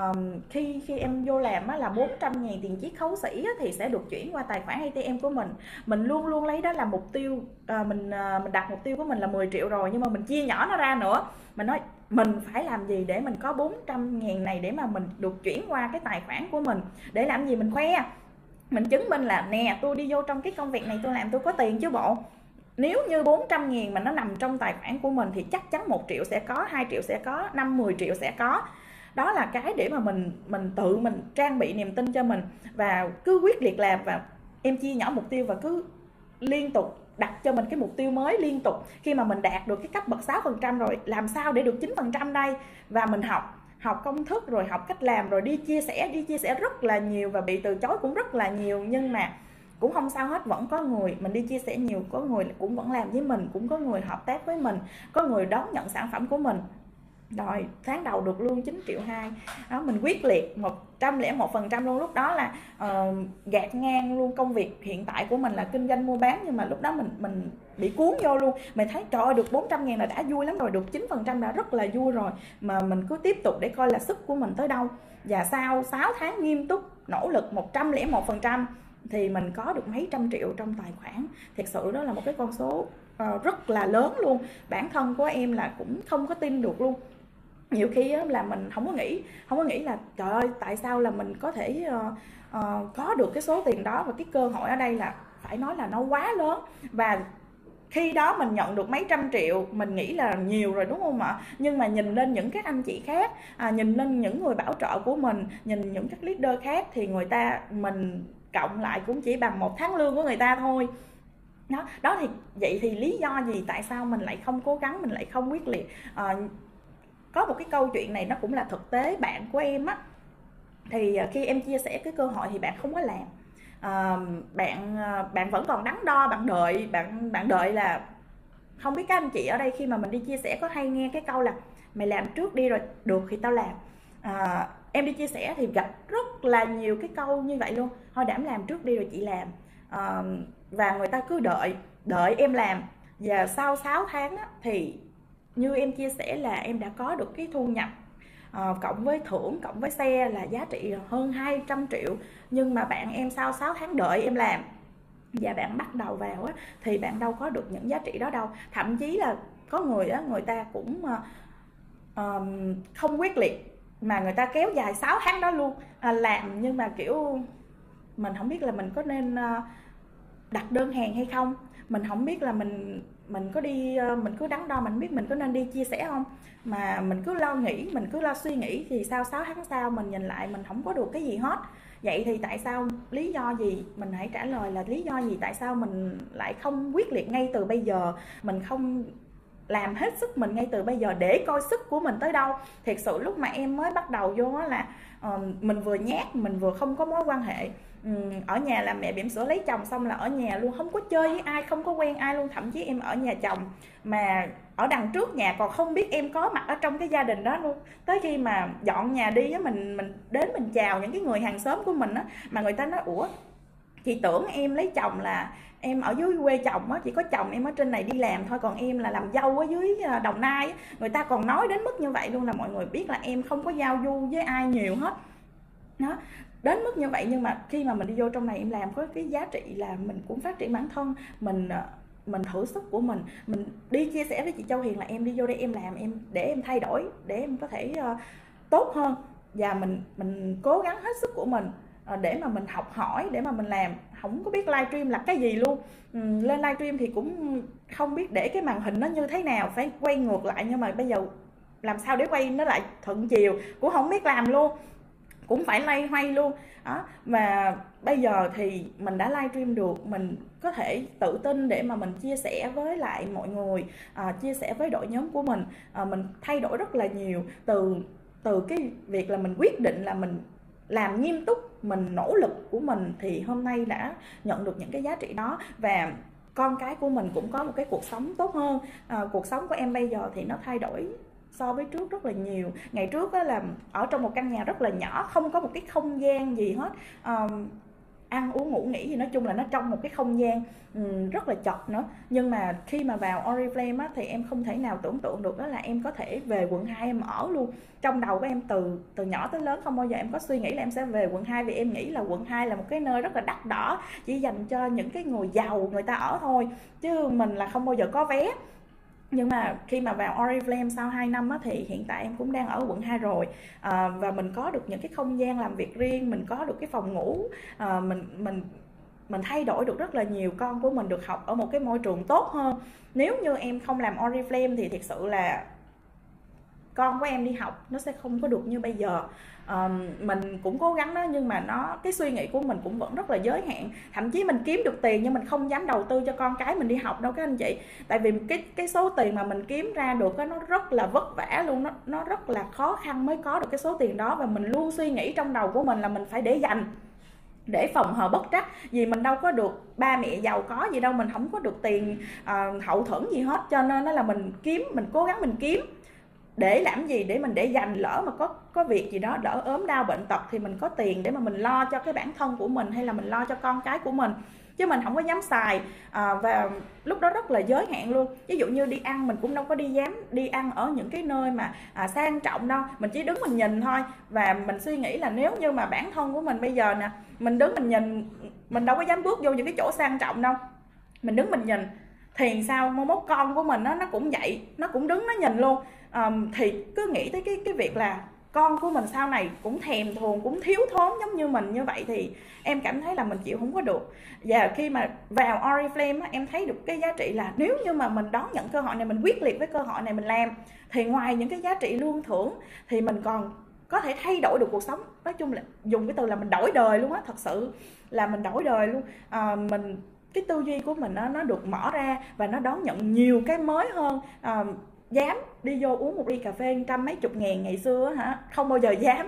uh, khi khi em vô làm á là 400 ngàn tiền chiếc khấu sĩ á, thì sẽ được chuyển qua tài khoản ATM của mình. Mình luôn luôn lấy đó là mục tiêu uh, mình uh, mình đặt mục tiêu của mình là 10 triệu rồi nhưng mà mình chia nhỏ nó ra nữa. Mình nói mình phải làm gì để mình có 400 ngàn này để mà mình được chuyển qua cái tài khoản của mình? Để làm gì mình khoe? Mình chứng minh là, nè, tôi đi vô trong cái công việc này tôi làm, tôi có tiền chứ bộ. Nếu như 400 ngàn mà nó nằm trong tài khoản của mình thì chắc chắn một triệu sẽ có 2 triệu sẽ có 5 10 triệu sẽ có. Đó là cái để mà mình mình tự mình trang bị niềm tin cho mình và cứ quyết liệt làm và em chia nhỏ mục tiêu và cứ liên tục đặt cho mình cái mục tiêu mới liên tục. Khi mà mình đạt được cái cấp bậc 6% rồi, làm sao để được 9% đây? Và mình học học công thức rồi, học cách làm rồi, đi chia sẻ, đi chia sẻ rất là nhiều và bị từ chối cũng rất là nhiều. Nhưng mà cũng không sao hết, vẫn có người, mình đi chia sẻ nhiều, có người cũng vẫn làm với mình, cũng có người hợp tác với mình, có người đón nhận sản phẩm của mình rồi tháng đầu được lương 9 triệu hai. Đó mình quyết liệt một trăm lẻ một phần trăm luôn. Lúc đó là uh, gạt ngang luôn công việc hiện tại của mình là kinh doanh mua bán nhưng mà lúc đó mình mình bị cuốn vô luôn. Mình thấy trời ơi được 400 ngàn là đã vui lắm rồi được 9 phần trăm đã rất là vui rồi. Mà mình cứ tiếp tục để coi là sức của mình tới đâu. Và sau 6 tháng nghiêm túc nỗ lực 101 phần trăm thì mình có được mấy trăm triệu trong tài khoản. Thật sự đó là một cái con số uh, rất là lớn luôn. Bản thân của em là cũng không có tin được luôn nhiều khi là mình không có nghĩ không có nghĩ là trời ơi tại sao là mình có thể uh, uh, có được cái số tiền đó và cái cơ hội ở đây là phải nói là nó quá lớn. Và khi đó mình nhận được mấy trăm triệu mình nghĩ là nhiều rồi đúng không ạ? Nhưng mà nhìn lên những các anh chị khác à, nhìn lên những người bảo trợ của mình nhìn những các leader khác thì người ta mình cộng lại cũng chỉ bằng một tháng lương của người ta thôi. Đó đó thì vậy thì lý do gì tại sao mình lại không cố gắng mình lại không quyết liệt à, có một cái câu chuyện này nó cũng là thực tế bạn của em á. Thì à, khi em chia sẻ cái cơ hội thì bạn không có làm. À, bạn à, bạn vẫn còn đắn đo bạn đợi bạn bạn đợi là không biết các anh chị ở đây khi mà mình đi chia sẻ có hay nghe cái câu là mày làm trước đi rồi được thì tao làm. À, em đi chia sẻ thì gặp rất là nhiều cái câu như vậy luôn. Thôi đảm làm trước đi rồi chị làm. À, và người ta cứ đợi đợi em làm. Và sau 6 tháng á, thì như em chia sẻ là em đã có được cái thu nhập à, cộng với thưởng cộng với xe là giá trị hơn 200 triệu. Nhưng mà bạn em sau 6 tháng đợi em làm và bạn bắt đầu vào á, thì bạn đâu có được những giá trị đó đâu. Thậm chí là có người á, người ta cũng uh, không quyết liệt mà người ta kéo dài 6 tháng đó luôn à, làm. Nhưng mà kiểu mình không biết là mình có nên uh, đặt đơn hàng hay không. Mình không biết là mình mình có đi ờ, mình cứ đắn đo mình biết mình có nên đi chia sẻ không? Mà mình cứ lo nghĩ mình cứ lo suy nghĩ thì sau 6 tháng sau mình nhìn lại mình không có được cái gì hết. Vậy thì tại sao lý do gì? Mình hãy trả lời là lý do gì tại sao mình lại không quyết liệt ngay từ bây giờ? Mình không làm hết sức mình ngay từ bây giờ để coi sức của mình tới đâu? Thiệt sự lúc mà em mới bắt đầu vô là uh, mình vừa nhát mình vừa không có mối quan hệ ở nhà là mẹ bỉm sữa lấy chồng xong là ở nhà luôn, không có chơi với ai, không có quen ai luôn, thậm chí em ở nhà chồng mà ở đằng trước nhà còn không biết em có mặt ở trong cái gia đình đó luôn. Tới khi mà dọn nhà đi á, mình mình đến mình chào những cái người hàng xóm của mình á, mà người ta nói, ủa chị tưởng em lấy chồng là em ở dưới quê chồng á, chỉ có chồng em ở trên này đi làm thôi, còn em là làm dâu ở dưới à, đồng nai người ta còn nói đến mức như vậy luôn là mọi người biết là em không có giao du với ai nhiều hết. Đó đến mức như vậy nhưng mà khi mà mình đi vô trong này em làm có cái giá trị là mình cũng phát triển bản thân mình ờ, mình thử sức của mình. Mình đi chia sẻ với chị Châu Hiền là em đi vô đây em làm em để em thay đổi để em có thể uh, tốt hơn. Và mình mình cố gắng hết sức của mình uh, để mà mình học hỏi để mà mình làm. Không có biết livestream là cái gì luôn. Ừ, lên livestream thì cũng không biết để cái màn hình nó như thế nào phải quay ngược lại. Nhưng mà bây giờ làm sao để quay nó lại thuận chiều cũng không biết làm luôn cũng phải lay hoay luôn. Đó mà bây giờ thì mình đã live stream được mình có thể tự tin để mà mình chia sẻ với lại mọi người à, chia sẻ với đội nhóm của mình. À, mình thay đổi rất là nhiều. Từ từ cái việc là mình quyết định là mình làm nghiêm túc mình nỗ lực của mình thì hôm nay đã nhận được những cái giá trị đó. Và con cái của mình cũng có một cái cuộc sống tốt hơn. À, cuộc sống của em bây giờ thì nó thay đổi so với trước rất là nhiều. Ngày trước đó là ở trong một căn nhà rất là nhỏ không có một cái không gian gì hết. Um, ăn uống ngủ nghỉ thì nói chung là nó trong một cái không gian um, rất là chật nữa. Nhưng mà khi mà vào Oriflame á, thì em không thể nào tưởng tượng được đó là em có thể về quận 2 em ở luôn. Trong đầu của em từ từ nhỏ tới lớn không bao giờ em có suy nghĩ là em sẽ về quận 2 vì em nghĩ là quận 2 là một cái nơi rất là đắt đỏ chỉ dành cho những cái người giàu người ta ở thôi. Chứ mình là không bao giờ có vé nhưng mà khi mà vào Oriflame sau 2 năm á, thì hiện tại em cũng đang ở quận 2 rồi. À, và mình có được những cái không gian làm việc riêng mình có được cái phòng ngủ à, mình mình mình thay đổi được rất là nhiều con của mình được học ở một cái môi trường tốt hơn. Nếu như em không làm Oriflame thì thật sự là con của em đi học nó sẽ không có được như bây giờ. Um, mình cũng cố gắng đó nhưng mà nó cái suy nghĩ của mình cũng vẫn rất là giới hạn. Thậm chí mình kiếm được tiền nhưng mình không dám đầu tư cho con cái mình đi học đâu các anh chị. Tại vì cái cái số tiền mà mình kiếm ra được đó, nó rất là vất vả luôn. Nó nó rất là khó khăn mới có được cái số tiền đó. Và mình luôn suy nghĩ trong đầu của mình là mình phải để dành để phòng hờ bất trắc. Vì mình đâu có được ba mẹ giàu có gì đâu mình không có được tiền uh, hậu thuẫn gì hết. Cho nên nó là mình kiếm mình cố gắng mình kiếm để làm gì để mình để dành lỡ mà có có việc gì đó đỡ ốm đau bệnh tật thì mình có tiền để mà mình lo cho cái bản thân của mình hay là mình lo cho con cái của mình. Chứ mình không có dám xài à, và lúc đó rất là giới hạn luôn. Ví dụ như đi ăn mình cũng đâu có đi dám đi ăn ở những cái nơi mà à, sang trọng đâu. Mình chỉ đứng mình nhìn thôi. Và mình suy nghĩ là nếu như mà bản thân của mình bây giờ nè mình đứng mình nhìn mình đâu có dám bước vô những cái chỗ sang trọng đâu. Mình đứng mình nhìn thì sao? Mốt mốt con của mình nó nó cũng vậy nó cũng đứng nó nhìn luôn um, thì cứ nghĩ tới cái cái việc là con của mình sau này cũng thèm thuồng cũng thiếu thốn giống như mình như vậy thì em cảm thấy là mình chịu không có được. Và khi mà vào Oriflame em thấy được cái giá trị là nếu như mà mình đón nhận cơ hội này mình quyết liệt với cơ hội này mình làm thì ngoài những cái giá trị lương thưởng thì mình còn có thể thay đổi được cuộc sống. Nói chung là dùng cái từ là mình đổi đời luôn á thật sự là mình đổi đời luôn. À, mình cái tư duy của mình nó nó được mở ra và nó đón nhận nhiều cái mới hơn. À, dám đi vô uống một ly cà phê trăm mấy chục ngàn ngày xưa hả? Không bao giờ dám.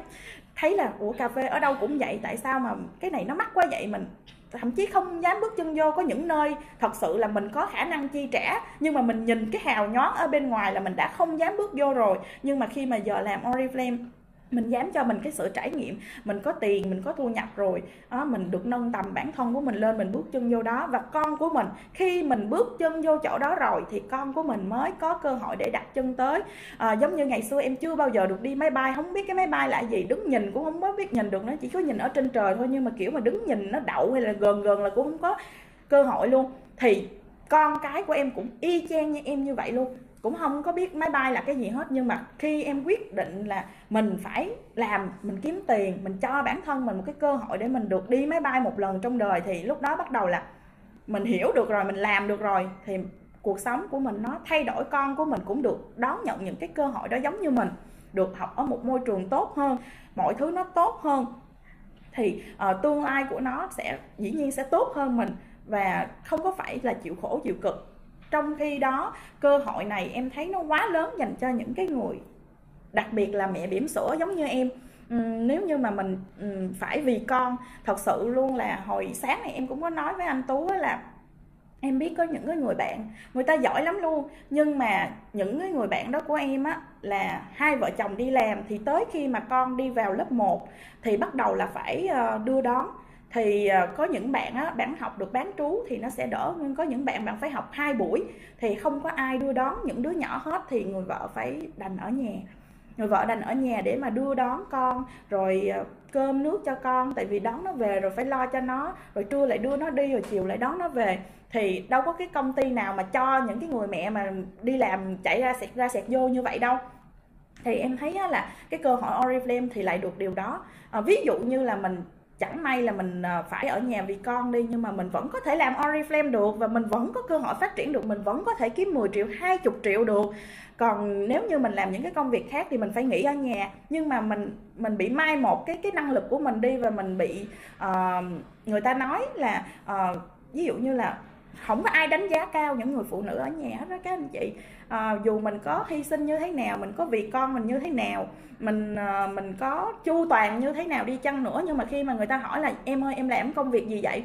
Thấy là, ủa, cà phê ở đâu cũng vậy, tại sao mà cái này nó mắc quá vậy mình? Thậm chí không dám bước chân vô, có những nơi thật sự là mình có khả năng chi trả, nhưng mà mình nhìn cái hào nhón ở bên ngoài là mình đã không dám bước vô rồi. Nhưng mà khi mà giờ làm Oriflame mình dám cho mình cái sự trải nghiệm mình có tiền mình có thu nhập rồi đó, mình được nâng tầm bản thân của mình lên mình bước chân vô đó. Và con của mình khi mình bước chân vô chỗ đó rồi thì con của mình mới có cơ hội để đặt chân tới. À, giống như ngày xưa em chưa bao giờ được đi máy bay không biết cái máy bay là gì đứng nhìn cũng không biết nhìn được nó chỉ có nhìn ở trên trời thôi. Nhưng mà kiểu mà đứng nhìn nó đậu hay là gần gần là cũng không có cơ hội luôn. Thì con cái của em cũng y chang như em như vậy luôn cũng không có biết máy bay là cái gì hết nhưng mà khi em quyết định là mình phải làm mình kiếm tiền mình cho bản thân mình một cái cơ hội để mình được đi máy bay một lần trong đời thì lúc đó bắt đầu là mình hiểu được rồi mình làm được rồi thì cuộc sống của mình nó thay đổi con của mình cũng được đón nhận những cái cơ hội đó giống như mình được học ở một môi trường tốt hơn mọi thứ nó tốt hơn. Thì uh, tương lai của nó sẽ dĩ nhiên sẽ tốt hơn mình và không có phải là chịu khổ chịu cực trong khi đó cơ hội này em thấy nó quá lớn dành cho những cái người đặc biệt là mẹ bỉm sữa giống như em. Uhm, nếu như mà mình uhm, phải vì con thật sự luôn là hồi sáng này em cũng có nói với anh tú là em biết có những cái người bạn người ta giỏi lắm luôn. Nhưng mà những cái người bạn đó của em á là hai vợ chồng đi làm thì tới khi mà con đi vào lớp 1 thì bắt đầu là phải ờ, đưa đón thì ờ, có những bạn á bạn học được bán trú thì nó sẽ đỡ nhưng có những bạn bạn phải học hai buổi thì không có ai đưa đón những đứa nhỏ hết thì người vợ phải đành ở nhà. Người vợ đành ở nhà để mà đưa đón con rồi ờ, cơm nước cho con tại vì đón nó về rồi phải lo cho nó rồi trưa lại đưa nó đi rồi chiều lại đón nó về. Thì đâu có cái công ty nào mà cho những cái người mẹ mà đi làm chạy ra sẹt ra sẹt vô như vậy đâu. Thì em thấy là cái cơ hội Oriflame thì lại được điều đó. À, ví dụ như là mình chẳng may là mình ờ, phải ở nhà vì con đi nhưng mà mình vẫn có thể làm Oriflame được và mình vẫn có cơ hội phát triển được mình vẫn có thể kiếm 10 triệu 20 triệu được. Còn nếu như mình làm những cái công việc khác thì mình phải nghỉ ở nhà. Nhưng mà mình mình bị mai một cái cái năng lực của mình đi và mình bị uh, người ta nói là uh, ví dụ như là không có ai đánh giá cao những người phụ nữ ở nhà hết đó các anh chị. À, dù mình có hy sinh như thế nào mình có vì con mình như thế nào mình à, mình có chu toàn như thế nào đi chăng nữa nhưng mà khi mà người ta hỏi là em ơi em làm công việc gì vậy?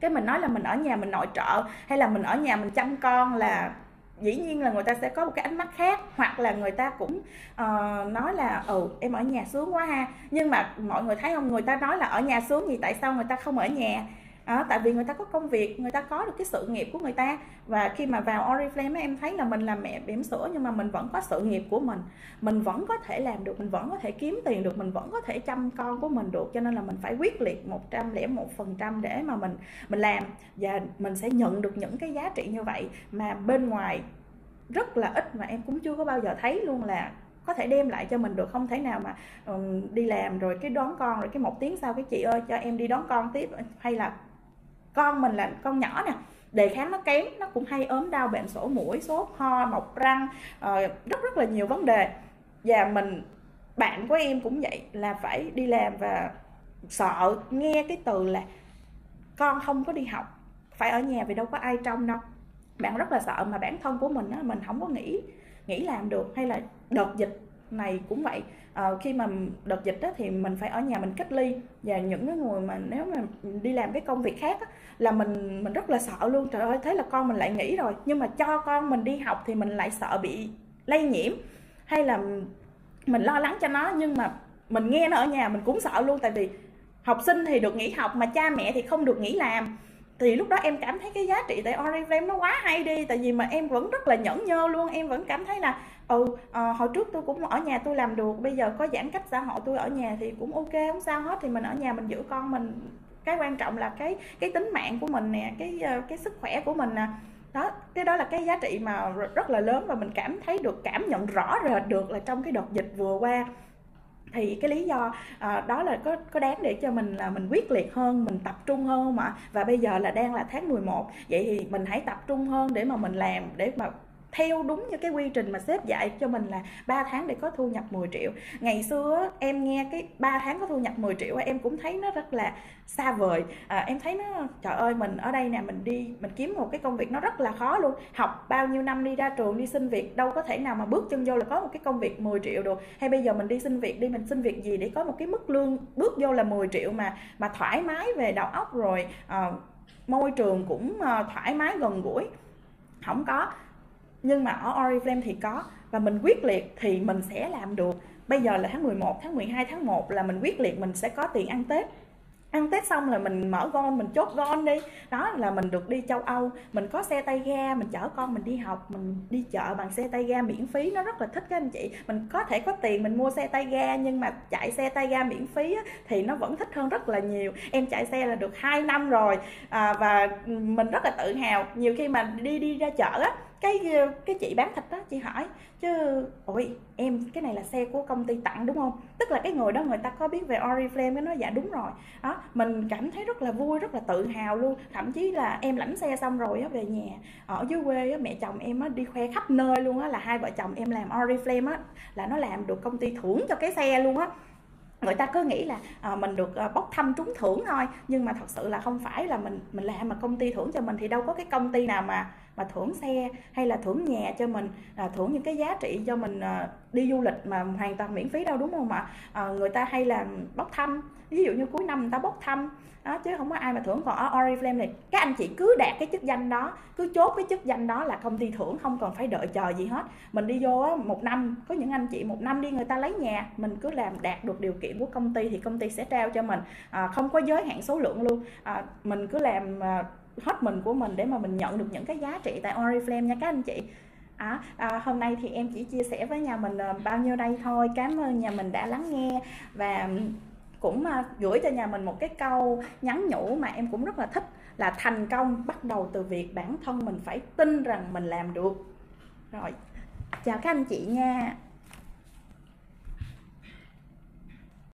Cái mình nói là mình ở nhà mình nội trợ hay là mình ở nhà mình chăm con là dĩ nhiên là người ta sẽ có một cái ánh mắt khác hoặc là người ta cũng uh, nói là ừ em ở nhà sướng quá ha. Nhưng mà mọi người thấy không? Người ta nói là ở nhà sướng gì? Tại sao người ta không ở nhà? À, tại vì người ta có công việc người ta có được cái sự nghiệp của người ta. Và khi mà vào Oriflame em thấy là mình là mẹ bỉm sữa nhưng mà mình vẫn có sự nghiệp của mình. Mình vẫn có thể làm được mình vẫn có thể kiếm tiền được mình vẫn có thể chăm con của mình được. Cho nên là mình phải quyết liệt một trăm lẻ một phần trăm để mà mình mình làm. Và mình sẽ nhận được những cái giá trị như vậy. Mà bên ngoài rất là ít mà em cũng chưa có bao giờ thấy luôn là có thể đem lại cho mình được. Không thể nào mà um, đi làm rồi cái đón con rồi cái một tiếng sau cái chị ơi cho em đi đón con tiếp hay là con mình là con nhỏ nè. Đề kháng nó kém nó cũng hay ốm đau bệnh sổ mũi sốt ho mọc răng uh, rất rất là nhiều vấn đề. Và mình bạn của em cũng vậy là phải đi làm và sợ nghe cái từ là con không có đi học phải ở nhà vì đâu có ai trông đâu. Bạn rất là sợ mà bản thân của mình á mình không có nghĩ nghĩ làm được hay là đợt dịch này cũng vậy. À, khi mà đợt dịch đó thì mình phải ở nhà mình cách ly. Và những cái người mà nếu mà đi làm cái công việc khác á, là mình mình rất là sợ luôn. Trời ơi thế là con mình lại nghỉ rồi. Nhưng mà cho con mình đi học thì mình lại sợ bị lây nhiễm. Hay là mình lo lắng cho nó nhưng mà mình nghe nó ở nhà mình cũng sợ luôn. Tại vì học sinh thì được nghỉ học mà cha mẹ thì không được nghỉ làm. Thì lúc đó em cảm thấy cái giá trị tại Oriflame nó quá hay đi. Tại vì mà em vẫn rất là nhẫn nhơ luôn. Em vẫn cảm thấy là ừ à, hồi trước tôi cũng ở nhà tôi làm được bây giờ có giãn cách xã hội tôi ở nhà thì cũng ok không sao hết thì mình ở nhà mình giữ con mình. Cái quan trọng là cái cái tính mạng của mình nè cái ờ, cái sức khỏe của mình nè. Đó cái đó là cái giá trị mà rất là lớn và mình cảm thấy được cảm nhận rõ rệt được là trong cái đợt dịch vừa qua. Thì cái lý do à, đó là có có đáng để cho mình là mình quyết liệt hơn mình tập trung hơn không ạ và bây giờ là đang là tháng 11 vậy thì mình hãy tập trung hơn để mà mình làm để mà theo đúng như cái quy trình mà sếp dạy cho mình là 3 tháng để có thu nhập 10 triệu. Ngày xưa em nghe cái 3 tháng có thu nhập 10 triệu em cũng thấy nó rất là xa vời. À, em thấy nó trời ơi mình ở đây nè mình đi mình kiếm một cái công việc nó rất là khó luôn. Học bao nhiêu năm đi ra trường đi xin việc đâu có thể nào mà bước chân vô là có một cái công việc 10 triệu được. Hay bây giờ mình đi xin việc đi mình xin việc gì để có một cái mức lương bước vô là 10 triệu mà mà thoải mái về đầu óc rồi à, môi trường cũng ờ, thoải mái gần gũi? Không có nhưng mà ở Oriflame thì có và mình quyết liệt thì mình sẽ làm được. Bây giờ là tháng 11 tháng 12 tháng 1 là mình quyết liệt mình sẽ có tiền ăn Tết. Ăn tết xong là mình mở gon mình chốt gon đi. Đó là mình được đi châu âu mình có xe tay ga mình chở con mình đi học mình đi chợ bằng xe tay ga miễn phí. Nó rất là thích các anh chị. Mình có thể có tiền mình mua xe tay ga nhưng mà chạy xe tay ga miễn phí á, thì nó vẫn thích hơn rất là nhiều. Em chạy xe là được 2 năm rồi à, và mình rất là tự hào. Nhiều khi mà đi đi ra chợ á cái cái chị bán thịt đó chị hỏi chứ ôi em cái này là xe của công ty tặng đúng không? Tức là cái người đó người ta có biết về Oriflame cái nó dạ đúng rồi. Đó mình cảm thấy rất là vui rất là tự hào luôn. Thậm chí là em lãnh xe xong rồi á về nhà ở dưới quê á mẹ chồng em á đi khoe khắp nơi luôn á là hai vợ chồng em làm Oriflame á là nó làm được công ty thưởng cho cái xe luôn á. Người ta cứ nghĩ là à, mình được à, bốc thăm trúng thưởng thôi nhưng mà thật sự là không phải là mình mình làm mà công ty thưởng cho mình thì đâu có cái công ty nào mà mà thưởng xe hay là thưởng nhà cho mình à, thưởng những cái giá trị cho mình à, đi du lịch mà hoàn toàn miễn phí đâu đúng không ạ? À, người ta hay là bốc thăm ví dụ như cuối năm người ta bốc thăm đó, chứ không có ai mà thưởng. Còn ở Oriflame này các anh chị cứ đạt cái chức danh đó cứ chốt cái chức danh đó là công ty thưởng không cần phải đợi chờ gì hết. Mình đi vô á, một năm có những anh chị một năm đi người ta lấy nhà mình cứ làm đạt được điều kiện của công ty thì công ty sẽ trao cho mình. À, không có giới hạn số lượng luôn. À, mình cứ làm à, hết mình của mình để mà mình nhận được những cái giá trị tại Oriflame nha các anh chị. À, à, hôm nay thì em chỉ chia sẻ với nhà mình à, bao nhiêu đây thôi. Cảm ơn nhà mình đã lắng nghe và cũng à, gửi cho nhà mình một cái câu nhắn nhủ mà em cũng rất là thích là thành công bắt đầu từ việc bản thân mình phải tin rằng mình làm được. Rồi chào các anh chị nha.